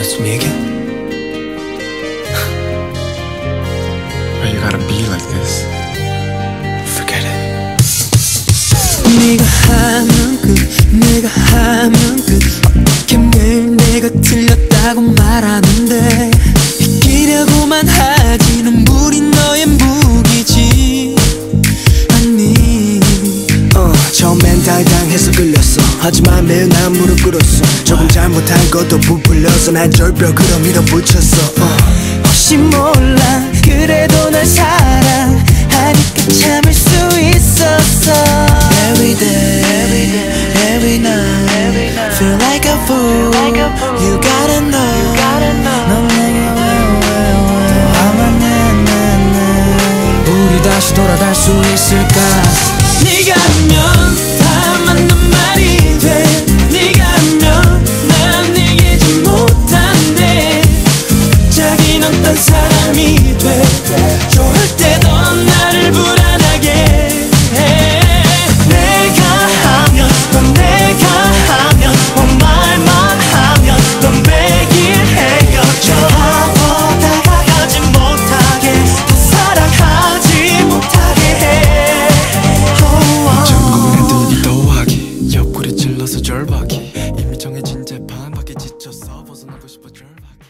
It's me again? Why you gotta be like this? Forget it. 네가 하면 끝 내가 하면 끝 어떻게 매일 내가 틀렸다고 말하는데 이기려고만 하지 눈물이 너의 무기지 아니 어, 처음엔 당당해서 끌렸어 하지만 매일 난 무릎 꿇었어. 조금 잘못한 것도 부풀려서 난 절벽으로 밀어붙였어. 어. 혹시 몰라. 그래도 날 사랑하니까 참을 수 있었어. Every day, every night. Feel like a fool. You gotta know. 넌 내게 왜왜왜. 아마 나나나. 우리 다시 돌아갈 수 있을까 눌러서 절박이 이미 정해진 재판 밖에 지쳐 서벗어나고 싶어 절박이